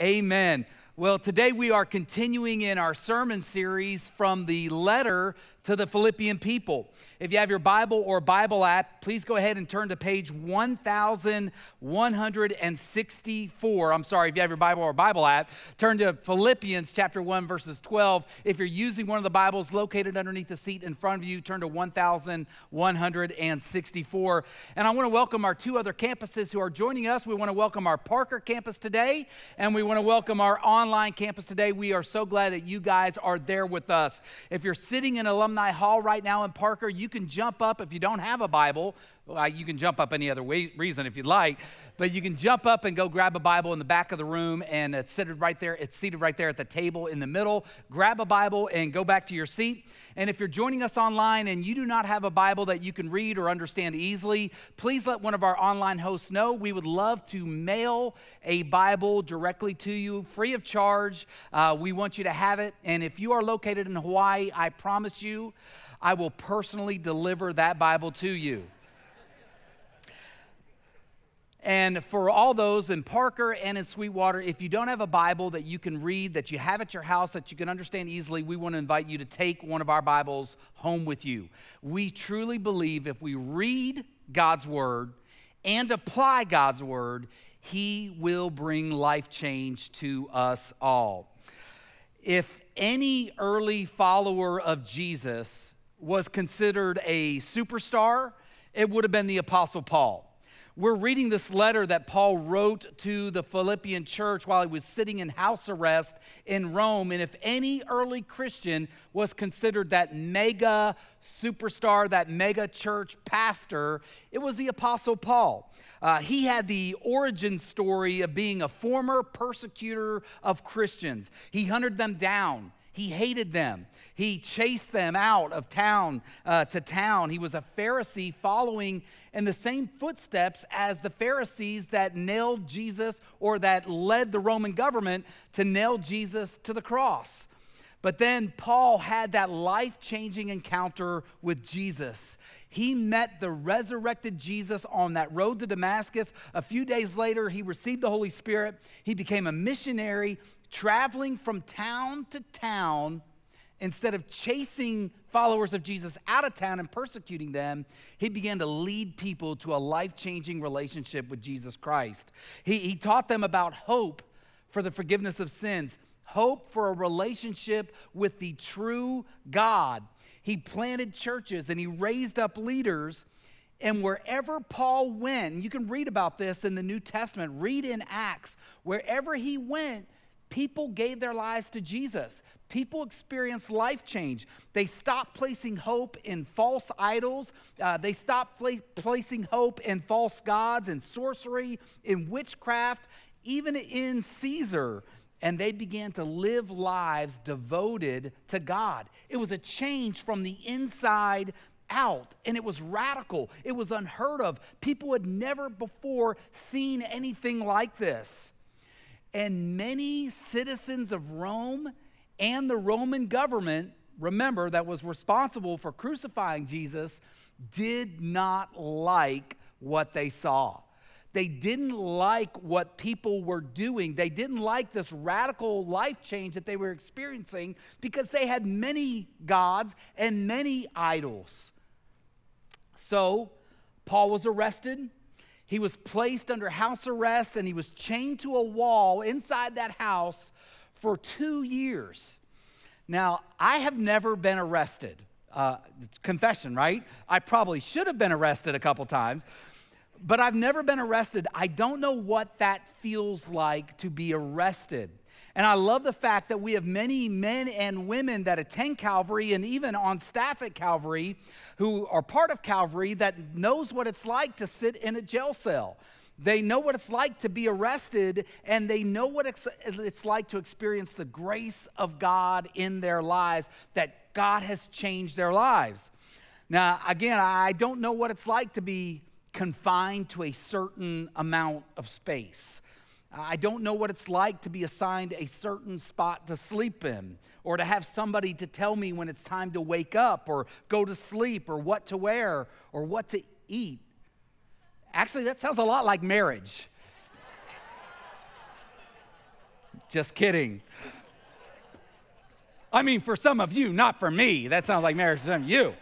Amen. Well, today we are continuing in our sermon series from the letter to the Philippian people. If you have your Bible or Bible app, please go ahead and turn to page 1164. I'm sorry, if you have your Bible or Bible app, turn to Philippians chapter 1, verses 12. If you're using one of the Bibles located underneath the seat in front of you, turn to 1164. And I want to welcome our two other campuses who are joining us. We want to welcome our Parker campus today, and we want to welcome our online campus today. We are so glad that you guys are there with us. If you're sitting in Alumni Hall right now in Parker. You can jump up if you don't have a Bible. Well, you can jump up any other way, reason if you'd like, but you can jump up and go grab a Bible in the back of the room, and it's seated right there. It's seated right there at the table in the middle. Grab a Bible and go back to your seat. And if you're joining us online and you do not have a Bible that you can read or understand easily, please let one of our online hosts know. We would love to mail a Bible directly to you, free of charge. Uh, we want you to have it. And if you are located in Hawaii, I promise you, I will personally deliver that Bible to you. And for all those in Parker and in Sweetwater, if you don't have a Bible that you can read, that you have at your house, that you can understand easily, we want to invite you to take one of our Bibles home with you. We truly believe if we read God's Word and apply God's Word, He will bring life change to us all. If any early follower of Jesus was considered a superstar, it would have been the Apostle Paul. We're reading this letter that Paul wrote to the Philippian church while he was sitting in house arrest in Rome. And if any early Christian was considered that mega superstar, that mega church pastor, it was the Apostle Paul. Uh, he had the origin story of being a former persecutor of Christians. He hunted them down. He hated them. He chased them out of town uh, to town. He was a Pharisee following in the same footsteps as the Pharisees that nailed Jesus or that led the Roman government to nail Jesus to the cross. But then Paul had that life changing encounter with Jesus. He met the resurrected Jesus on that road to Damascus. A few days later, he received the Holy Spirit. He became a missionary traveling from town to town, instead of chasing followers of Jesus out of town and persecuting them, he began to lead people to a life changing relationship with Jesus Christ. He, he taught them about hope for the forgiveness of sins, hope for a relationship with the true God. He planted churches and he raised up leaders. And wherever Paul went, you can read about this in the New Testament, read in Acts, wherever he went, people gave their lives to Jesus. People experienced life change. They stopped placing hope in false idols. Uh, they stopped pla- placing hope in false gods and sorcery, in witchcraft, even in Caesar. And they began to live lives devoted to God. It was a change from the inside out, and it was radical. It was unheard of. People had never before seen anything like this. And many citizens of Rome and the Roman government, remember, that was responsible for crucifying Jesus, did not like what they saw. They didn't like what people were doing. They didn't like this radical life change that they were experiencing because they had many gods and many idols. So, Paul was arrested. He was placed under house arrest and he was chained to a wall inside that house for two years. Now, I have never been arrested. Uh, confession, right? I probably should have been arrested a couple times, but I've never been arrested. I don't know what that feels like to be arrested. And I love the fact that we have many men and women that attend Calvary and even on staff at Calvary who are part of Calvary that knows what it's like to sit in a jail cell. They know what it's like to be arrested, and they know what it's like to experience the grace of God in their lives, that God has changed their lives. Now, again, I don't know what it's like to be confined to a certain amount of space. I don't know what it's like to be assigned a certain spot to sleep in, or to have somebody to tell me when it's time to wake up, or go to sleep, or what to wear, or what to eat. Actually, that sounds a lot like marriage. Just kidding. I mean, for some of you, not for me. That sounds like marriage to some of you.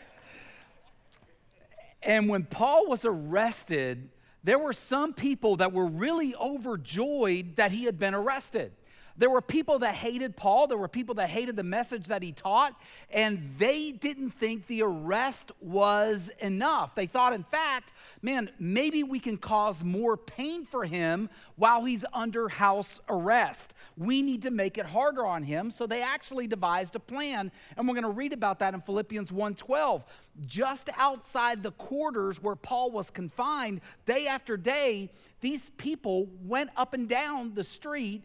And when Paul was arrested, there were some people that were really overjoyed that he had been arrested. There were people that hated Paul, there were people that hated the message that he taught, and they didn't think the arrest was enough. They thought, in fact, man, maybe we can cause more pain for him while he's under house arrest. We need to make it harder on him. So they actually devised a plan, and we're going to read about that in Philippians 1:12. Just outside the quarters where Paul was confined, day after day, these people went up and down the street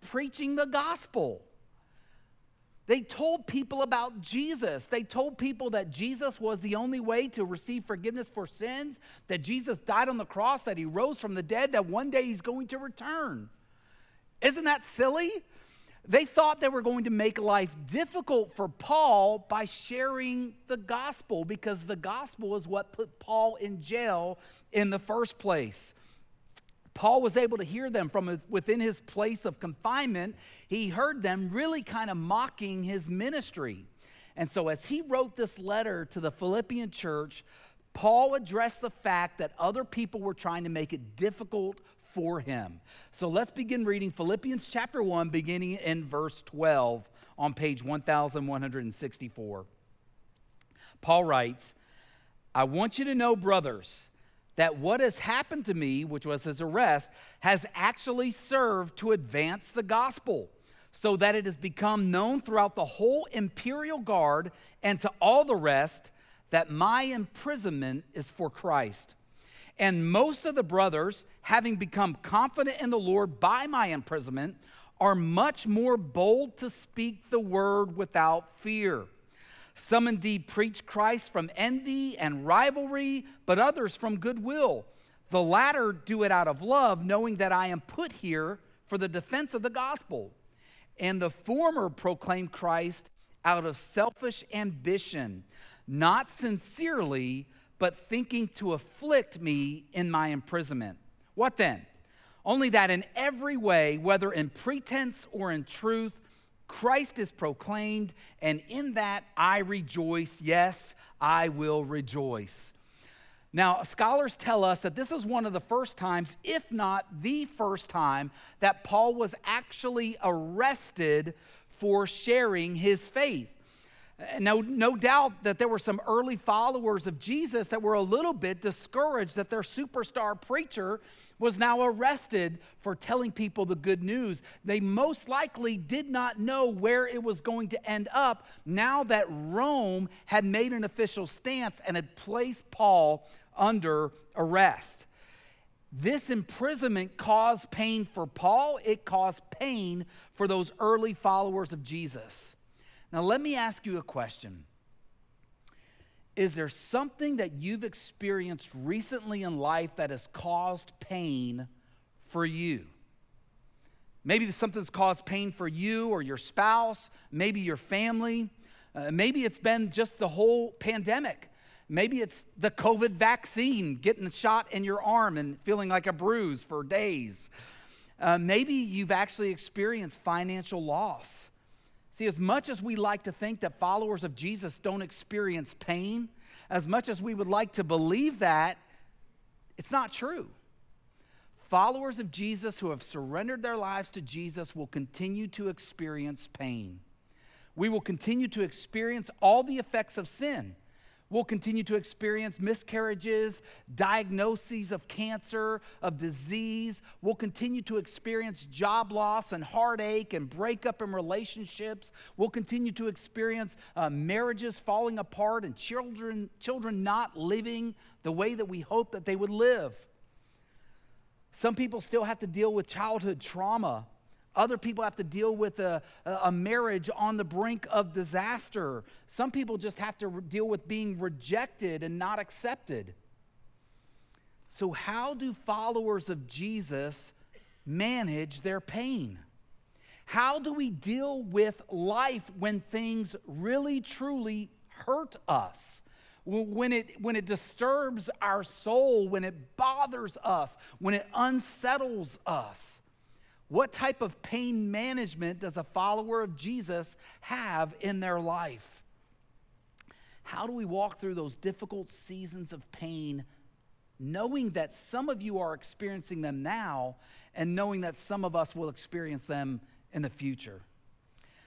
preaching the gospel. They told people about Jesus. They told people that Jesus was the only way to receive forgiveness for sins, that Jesus died on the cross, that he rose from the dead, that one day he's going to return. Isn't that silly? They thought they were going to make life difficult for Paul by sharing the gospel because the gospel is what put Paul in jail in the first place. Paul was able to hear them from within his place of confinement. He heard them really kind of mocking his ministry. And so, as he wrote this letter to the Philippian church, Paul addressed the fact that other people were trying to make it difficult for him. So, let's begin reading Philippians chapter 1, beginning in verse 12 on page 1164. Paul writes, I want you to know, brothers, that what has happened to me, which was his arrest, has actually served to advance the gospel, so that it has become known throughout the whole imperial guard and to all the rest that my imprisonment is for Christ. And most of the brothers, having become confident in the Lord by my imprisonment, are much more bold to speak the word without fear. Some indeed preach Christ from envy and rivalry, but others from goodwill. The latter do it out of love, knowing that I am put here for the defense of the gospel. And the former proclaim Christ out of selfish ambition, not sincerely, but thinking to afflict me in my imprisonment. What then? Only that in every way, whether in pretense or in truth, Christ is proclaimed, and in that I rejoice. Yes, I will rejoice. Now, scholars tell us that this is one of the first times, if not the first time, that Paul was actually arrested for sharing his faith. No, no doubt that there were some early followers of Jesus that were a little bit discouraged that their superstar preacher was now arrested for telling people the good news. They most likely did not know where it was going to end up now that Rome had made an official stance and had placed Paul under arrest. This imprisonment caused pain for Paul, it caused pain for those early followers of Jesus. Now, let me ask you a question. Is there something that you've experienced recently in life that has caused pain for you? Maybe something's caused pain for you or your spouse, maybe your family. Uh, maybe it's been just the whole pandemic. Maybe it's the COVID vaccine, getting shot in your arm and feeling like a bruise for days. Uh, maybe you've actually experienced financial loss. See, as much as we like to think that followers of Jesus don't experience pain, as much as we would like to believe that, it's not true. Followers of Jesus who have surrendered their lives to Jesus will continue to experience pain. We will continue to experience all the effects of sin. We'll continue to experience miscarriages, diagnoses of cancer, of disease. We'll continue to experience job loss and heartache and breakup in relationships. We'll continue to experience uh, marriages falling apart and children, children not living the way that we hope that they would live. Some people still have to deal with childhood trauma other people have to deal with a, a marriage on the brink of disaster. Some people just have to deal with being rejected and not accepted. So, how do followers of Jesus manage their pain? How do we deal with life when things really, truly hurt us? When it, when it disturbs our soul, when it bothers us, when it unsettles us? What type of pain management does a follower of Jesus have in their life? How do we walk through those difficult seasons of pain, knowing that some of you are experiencing them now and knowing that some of us will experience them in the future?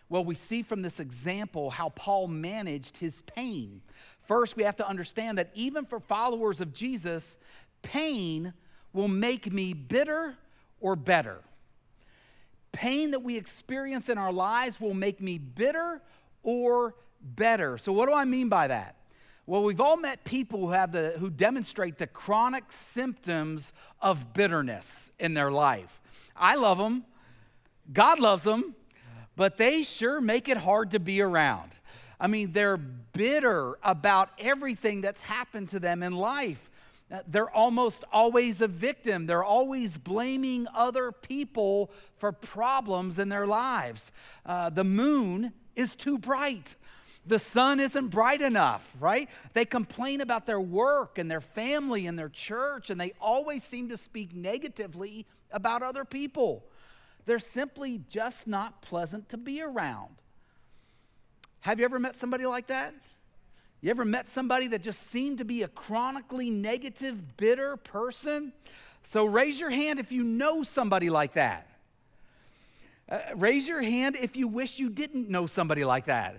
Well, we see from this example how Paul managed his pain. First, we have to understand that even for followers of Jesus, pain will make me bitter or better. Pain that we experience in our lives will make me bitter or better. So, what do I mean by that? Well, we've all met people who have the who demonstrate the chronic symptoms of bitterness in their life. I love them. God loves them, but they sure make it hard to be around. I mean, they're bitter about everything that's happened to them in life. Uh, they're almost always a victim. They're always blaming other people for problems in their lives. Uh, the moon is too bright. The sun isn't bright enough, right? They complain about their work and their family and their church, and they always seem to speak negatively about other people. They're simply just not pleasant to be around. Have you ever met somebody like that? You ever met somebody that just seemed to be a chronically negative, bitter person? So raise your hand if you know somebody like that. Uh, raise your hand if you wish you didn't know somebody like that.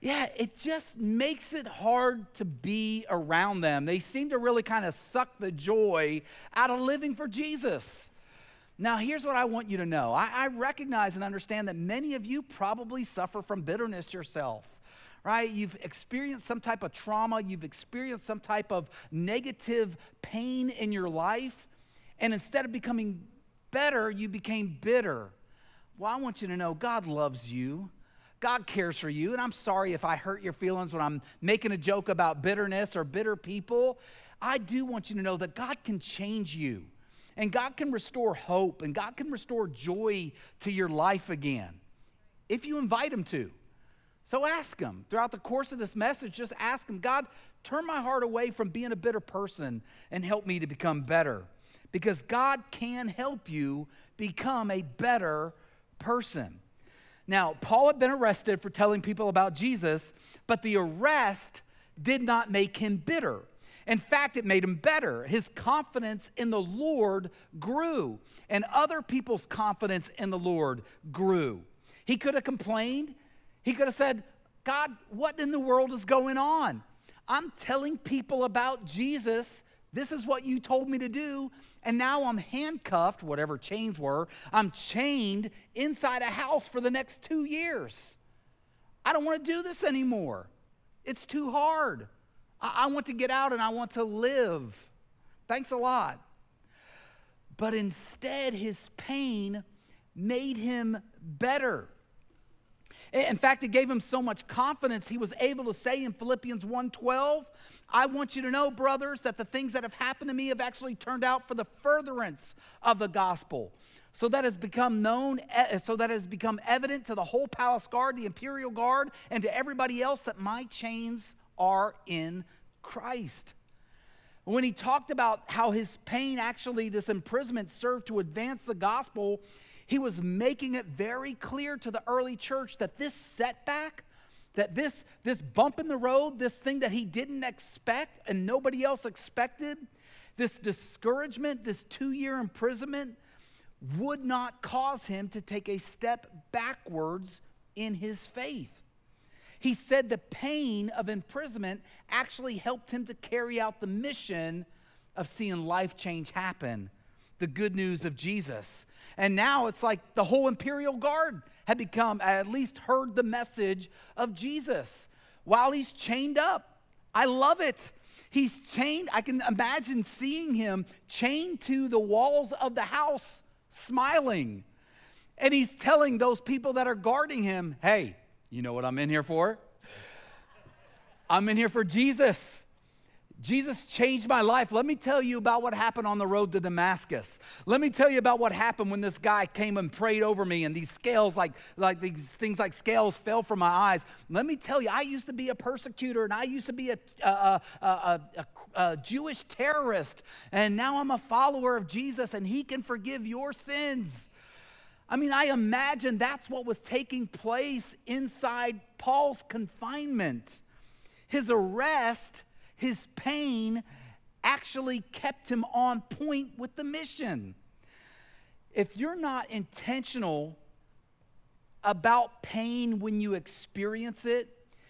Yeah, it just makes it hard to be around them. They seem to really kind of suck the joy out of living for Jesus. Now, here's what I want you to know I, I recognize and understand that many of you probably suffer from bitterness yourself right? You've experienced some type of trauma, you've experienced some type of negative pain in your life, and instead of becoming better, you became bitter. Well, I want you to know God loves you. God cares for you. And I'm sorry if I hurt your feelings when I'm making a joke about bitterness or bitter people. I do want you to know that God can change you. And God can restore hope and God can restore joy to your life again if you invite Him to. So ask Him. Throughout the course of this message, just ask Him, God, turn my heart away from being a bitter person and help me to become better. Because God can help you become a better person. Now, Paul had been arrested for telling people about Jesus, but the arrest did not make him bitter. In fact, it made him better. His confidence in the Lord grew, and other people's confidence in the Lord grew. He could have complained, he could have said, God, what in the world is going on? I'm telling people about Jesus. This is what you told me to do. And now I'm handcuffed, whatever chains were, I'm chained inside a house for the next two years. I don't want to do this anymore. It's too hard. I, I want to get out and I want to live. Thanks a lot. But instead, his pain made him better. In fact, it gave him so much confidence he was able to say in Philippians 1:12, I want you to know, brothers, that the things that have happened to me have actually turned out for the furtherance of the gospel. So that has become known, so that has become evident to the whole palace guard, the imperial guard, and to everybody else that my chains are in Christ. When he talked about how his pain, actually, this imprisonment served to advance the gospel, he was making it very clear to the early church that this setback, that this, this bump in the road, this thing that he didn't expect and nobody else expected, this discouragement, this two year imprisonment, would not cause him to take a step backwards in his faith. He said the pain of imprisonment actually helped him to carry out the mission of seeing life change happen the good news of Jesus. And now it's like the whole imperial guard had become, at least heard the message of Jesus while he's chained up. I love it. He's chained. I can imagine seeing him chained to the walls of the house, smiling. And he's telling those people that are guarding him, hey, you know what I'm in here for? I'm in here for Jesus. Jesus changed my life. Let me tell you about what happened on the road to Damascus. Let me tell you about what happened when this guy came and prayed over me and these scales, like, like these things like scales, fell from my eyes. Let me tell you, I used to be a persecutor and I used to be a, a, a, a, a Jewish terrorist. And now I'm a follower of Jesus and he can forgive your sins. I mean, I imagine that's what was taking place inside Paul's confinement. His arrest, his pain, actually kept him on point with the mission. If you're not intentional about pain when you experience it,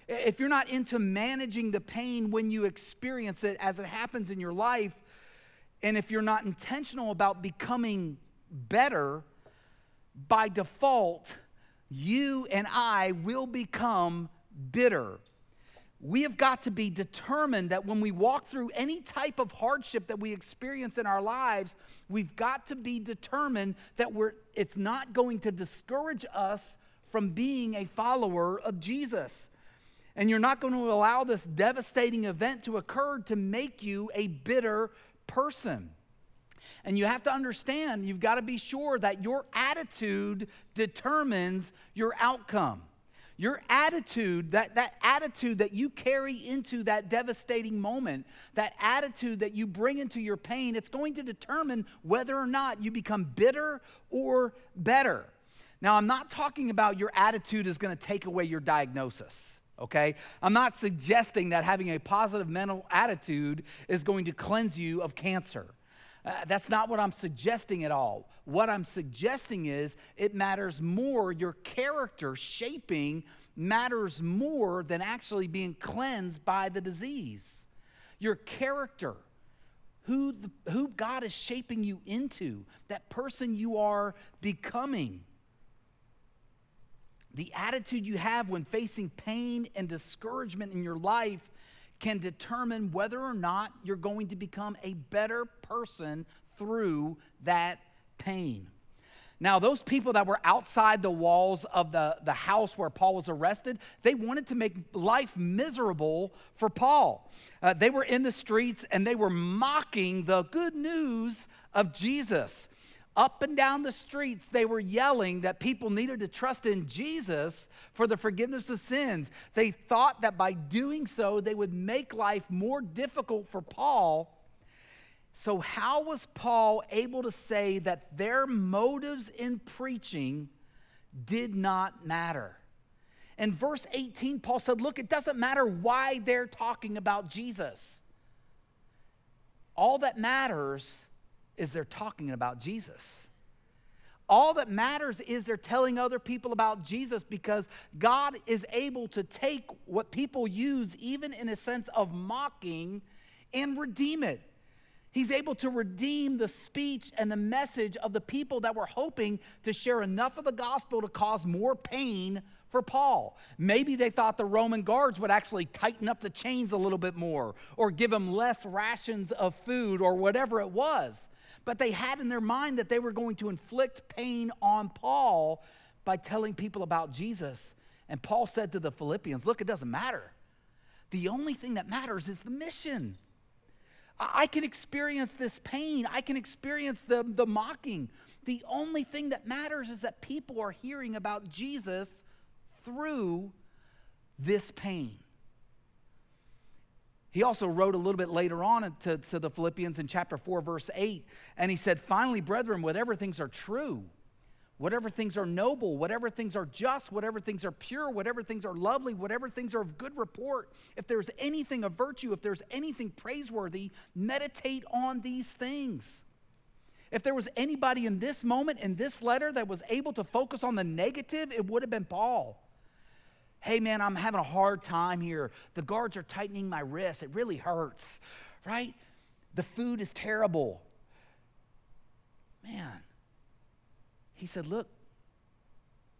if you're not into managing the pain when you experience it as it happens in your life, and if you're not intentional about becoming better, by default, you and I will become bitter. We have got to be determined that when we walk through any type of hardship that we experience in our lives, we've got to be determined that we're, it's not going to discourage us from being a follower of Jesus. And you're not going to allow this devastating event to occur to make you a bitter person. And you have to understand, you've got to be sure that your attitude determines your outcome. Your attitude, that, that attitude that you carry into that devastating moment, that attitude that you bring into your pain, it's going to determine whether or not you become bitter or better. Now, I'm not talking about your attitude is going to take away your diagnosis okay? I'm not suggesting that having a positive mental attitude is going to cleanse you of cancer. Uh, that's not what I'm suggesting at all. What I'm suggesting is it matters more, your character shaping matters more than actually being cleansed by the disease. Your character, who, the, who God is shaping you into, that person you are becoming. The attitude you have when facing pain and discouragement in your life can determine whether or not you're going to become a better person through that pain. Now, those people that were outside the walls of the, the house where Paul was arrested, they wanted to make life miserable for Paul. Uh, they were in the streets and they were mocking the good news of Jesus. Up and down the streets, they were yelling that people needed to trust in Jesus for the forgiveness of sins. They thought that by doing so, they would make life more difficult for Paul. So, how was Paul able to say that their motives in preaching did not matter? In verse 18, Paul said, Look, it doesn't matter why they're talking about Jesus. All that matters is they're talking about Jesus. All that matters is they're telling other people about Jesus because God is able to take what people use, even in a sense of mocking, and redeem it. He's able to redeem the speech and the message of the people that were hoping to share enough of the gospel to cause more pain for Paul. Maybe they thought the Roman guards would actually tighten up the chains a little bit more or give him less rations of food or whatever it was. But they had in their mind that they were going to inflict pain on Paul by telling people about Jesus. And Paul said to the Philippians, Look, it doesn't matter. The only thing that matters is the mission. I can experience this pain. I can experience the, the mocking. The only thing that matters is that people are hearing about Jesus through this pain. He also wrote a little bit later on to, to the Philippians in chapter 4, verse 8, and he said, Finally, brethren, whatever things are true, whatever things are noble, whatever things are just, whatever things are pure, whatever things are lovely, whatever things are of good report, if there's anything of virtue, if there's anything praiseworthy, meditate on these things. If there was anybody in this moment, in this letter, that was able to focus on the negative, it would have been Paul. Hey, man, I'm having a hard time here. The guards are tightening my wrist. It really hurts, right? The food is terrible. Man, he said, Look,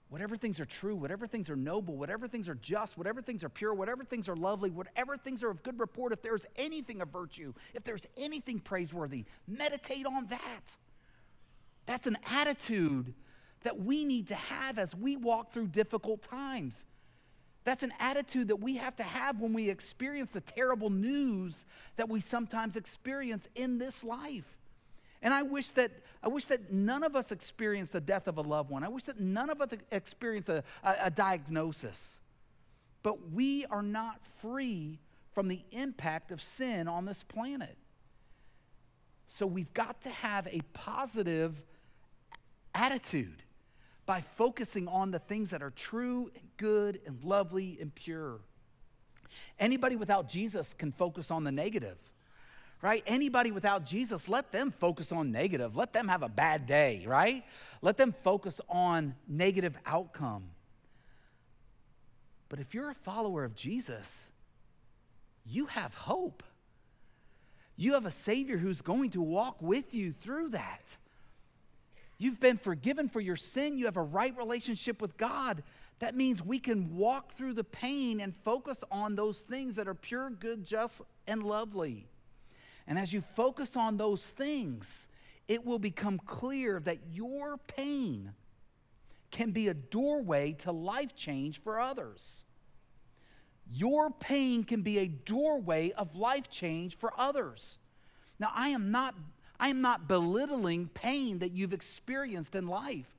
whatever things are true, whatever things are noble, whatever things are just, whatever things are pure, whatever things are lovely, whatever things are of good report, if there's anything of virtue, if there's anything praiseworthy, meditate on that. That's an attitude that we need to have as we walk through difficult times. That's an attitude that we have to have when we experience the terrible news that we sometimes experience in this life. And I wish that I wish that none of us experience the death of a loved one. I wish that none of us experience a, a, a diagnosis. But we are not free from the impact of sin on this planet. So we've got to have a positive attitude by focusing on the things that are true and good and lovely and pure. Anybody without Jesus can focus on the negative, right? Anybody without Jesus, let them focus on negative. Let them have a bad day, right? Let them focus on negative outcome. But if you're a follower of Jesus, you have hope. You have a Savior who's going to walk with you through that. You've been forgiven for your sin. You have a right relationship with God. That means we can walk through the pain and focus on those things that are pure, good, just, and lovely. And as you focus on those things, it will become clear that your pain can be a doorway to life change for others. Your pain can be a doorway of life change for others. Now, I am not I am not belittling pain that you've experienced in life.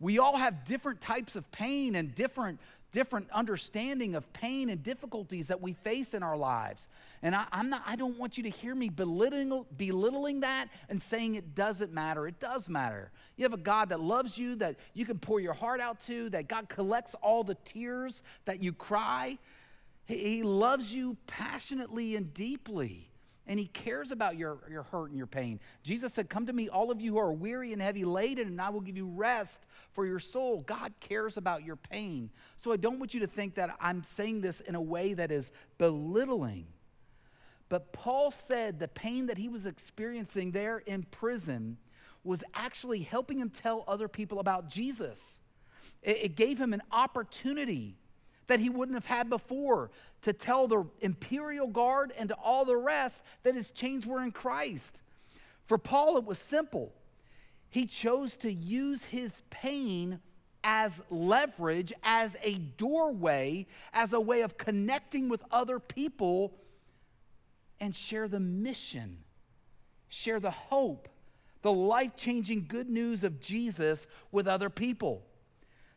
We all have different types of pain and different different understanding of pain and difficulties that we face in our lives. And I, am not, I don't want you to hear me belittling, belittling that and saying it doesn't matter. It does matter. You have a God that loves you, that you can pour your heart out to, that God collects all the tears that you cry. He, he loves you passionately and deeply and he cares about your, your hurt and your pain. Jesus said, Come to me, all of you who are weary and heavy laden, and I will give you rest for your soul. God cares about your pain. So I don't want you to think that I'm saying this in a way that is belittling. But Paul said the pain that he was experiencing there in prison was actually helping him tell other people about Jesus. It, it gave him an opportunity that he wouldn't have had before to tell the imperial guard and to all the rest that his chains were in Christ. For Paul, it was simple. He chose to use his pain as leverage, as a doorway, as a way of connecting with other people and share the mission, share the hope, the life changing good news of Jesus with other people.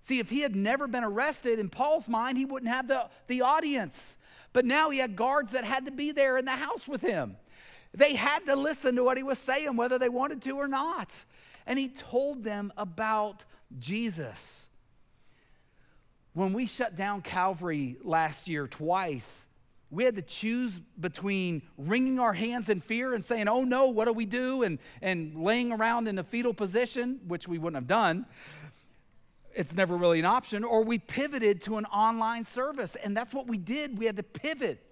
See, if he had never been arrested, in Paul's mind, he wouldn't have the, the audience. But now he had guards that had to be there in the house with him. They had to listen to what he was saying, whether they wanted to or not. And he told them about Jesus. When we shut down Calvary last year twice, we had to choose between wringing our hands in fear and saying, oh no, what do we do? And, and laying around in a fetal position, which we wouldn't have done it's never really an option, or we pivoted to an online service. And that's what we did. We had to pivot.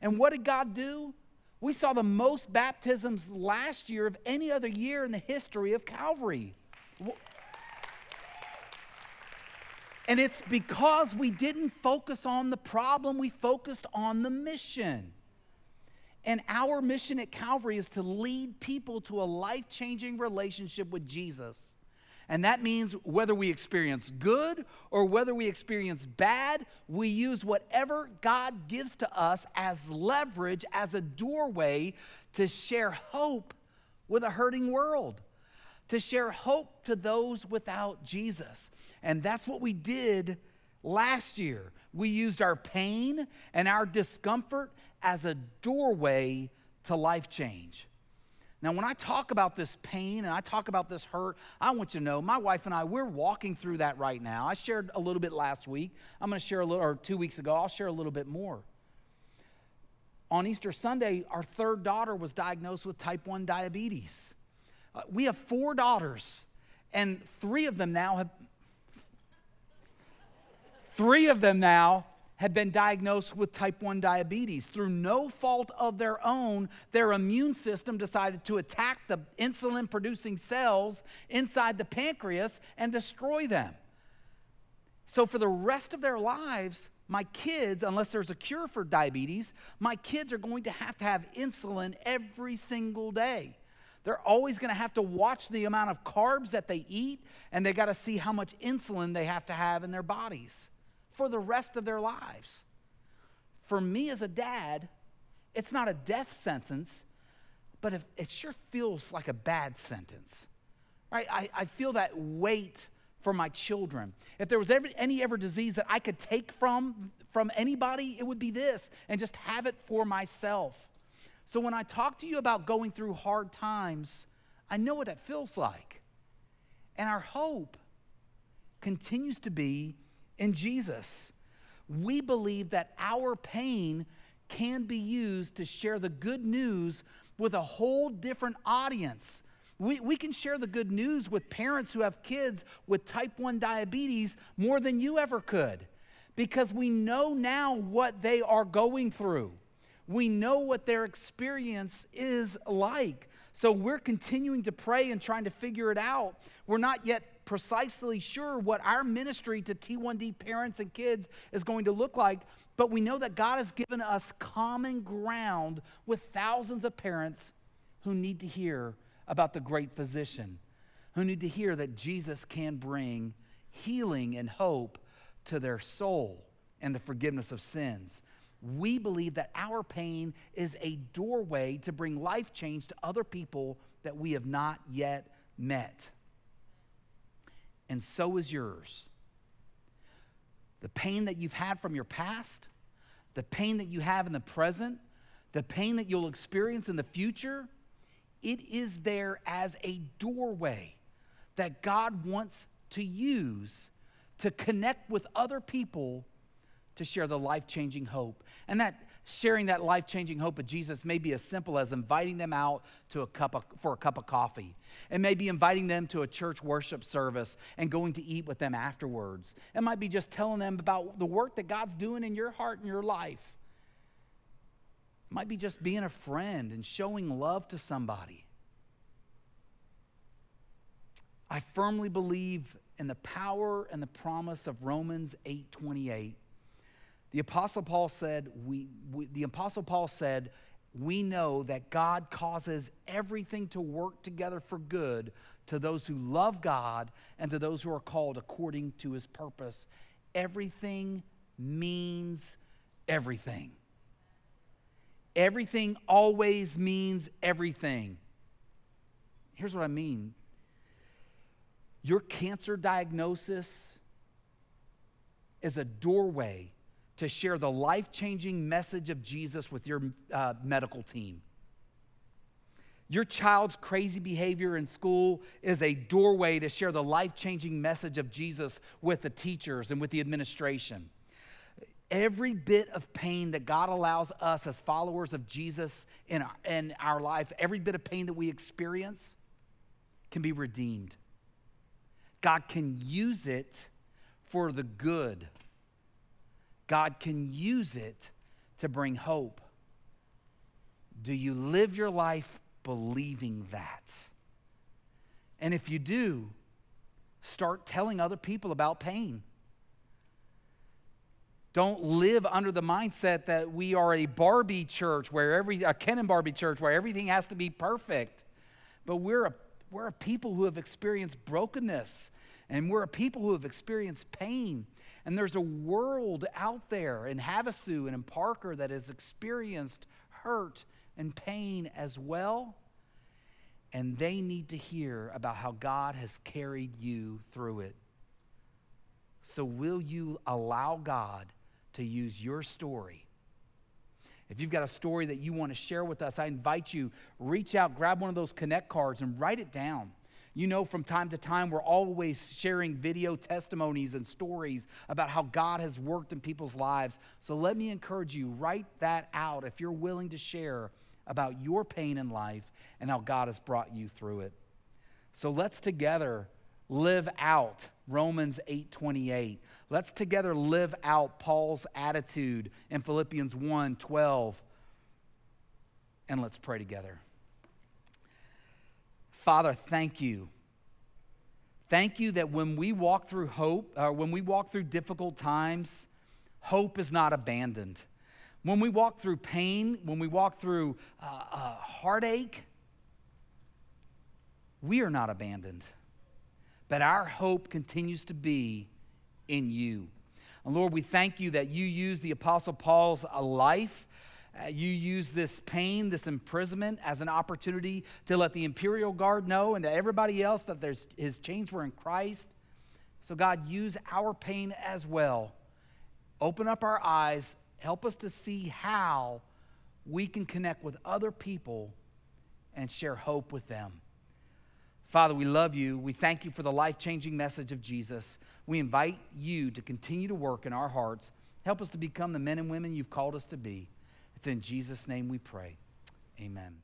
And what did God do? We saw the most baptisms last year of any other year in the history of Calvary. And it's because we didn't focus on the problem, we focused on the mission. And our mission at Calvary is to lead people to a life changing relationship with Jesus. And that means whether we experience good or whether we experience bad, we use whatever God gives to us as leverage, as a doorway to share hope with a hurting world, to share hope to those without Jesus. And that's what we did last year. We used our pain and our discomfort as a doorway to life change. Now, when I talk about this pain and I talk about this hurt, I want you to know my wife and I, we're walking through that right now. I shared a little bit last week. I'm going to share a little, or two weeks ago, I'll share a little bit more. On Easter Sunday, our third daughter was diagnosed with type 1 diabetes. Uh, we have four daughters, and three of them now have. Three of them now had been diagnosed with type 1 diabetes. Through no fault of their own, their immune system decided to attack the insulin producing cells inside the pancreas and destroy them. So, for the rest of their lives, my kids, unless there's a cure for diabetes, my kids are going to have to have insulin every single day. They're always going to have to watch the amount of carbs that they eat, and they got to see how much insulin they have to have in their bodies for the rest of their lives. For me as a dad, it's not a death sentence, but it sure feels like a bad sentence. Right? I, I feel that weight for my children. If there was ever, any ever disease that I could take from, from anybody, it would be this and just have it for myself. So when I talk to you about going through hard times, I know what that feels like. And our hope continues to be in Jesus. We believe that our pain can be used to share the good news with a whole different audience. We, we can share the good news with parents who have kids with type 1 diabetes more than you ever could because we know now what they are going through. We know what their experience is like. So we're continuing to pray and trying to figure it out. We're not yet precisely sure what our ministry to T1D parents and kids is going to look like, but we know that God has given us common ground with thousands of parents who need to hear about the great physician, who need to hear that Jesus can bring healing and hope to their soul and the forgiveness of sins. We believe that our pain is a doorway to bring life change to other people that we have not yet met. And so is yours. The pain that you've had from your past, the pain that you have in the present, the pain that you'll experience in the future, it is there as a doorway that God wants to use to connect with other people to share the life changing hope. And that sharing that life changing hope of Jesus may be as simple as inviting them out to a cup of, for a cup of coffee. It may be inviting them to a church worship service and going to eat with them afterwards. It might be just telling them about the work that God's doing in your heart and your life. It might be just being a friend and showing love to somebody. I firmly believe in the power and the promise of Romans 8:28. The apostle Paul said, we, we, the apostle Paul said, we know that God causes everything to work together for good to those who love God and to those who are called according to his purpose. Everything means everything. Everything always means everything. Here's what I mean your cancer diagnosis is a doorway to share the life changing message of Jesus with your uh, medical team. Your child's crazy behavior in school is a doorway to share the life changing message of Jesus with the teachers and with the administration. Every bit of pain that God allows us as followers of Jesus in our, in our life, every bit of pain that we experience, can be redeemed. God can use it for the good. God can use it to bring hope. Do you live your life believing that? And if you do, start telling other people about pain. Don't live under the mindset that we are a Barbie church where every a Ken and Barbie church where everything has to be perfect. But we're a we're a people who have experienced brokenness and we're a people who have experienced pain. And there's a world out there in Havasu and in Parker that has experienced hurt and pain as well. And they need to hear about how God has carried you through it. So, will you allow God to use your story if you've got a story that you want to share with us, I invite you, reach out, grab one of those Connect cards and write it down. You know, from time to time, we're always sharing video testimonies and stories about how God has worked in people's lives. So let me encourage you, write that out if you're willing to share about your pain in life and how God has brought you through it. So let's together live out Romans 8:28. Let's together live out Paul's attitude in Philippians 1:12. And let's pray together. Father, thank you. Thank you that when we walk through hope, or uh, when we walk through difficult times, hope is not abandoned. When we walk through pain, when we walk through uh, uh, heartache, we are not abandoned but our hope continues to be in you. And Lord, we thank you that you use the Apostle Paul's uh, life. Uh, you use this pain, this imprisonment, as an opportunity to let the imperial guard know and to everybody else that there's, his chains were in Christ. So, God, use our pain as well. Open up our eyes, help us to see how we can connect with other people and share hope with them. Father, we love you. We thank you for the life changing message of Jesus. We invite you to continue to work in our hearts. Help us to become the men and women you've called us to be. It's in Jesus' name we pray. Amen.